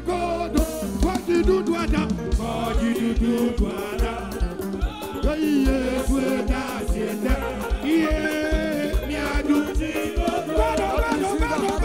godo, pode do ada, do do ada. Ei, foi da seda, e me adu. Godo, godo, godo,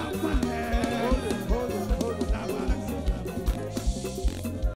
Calma.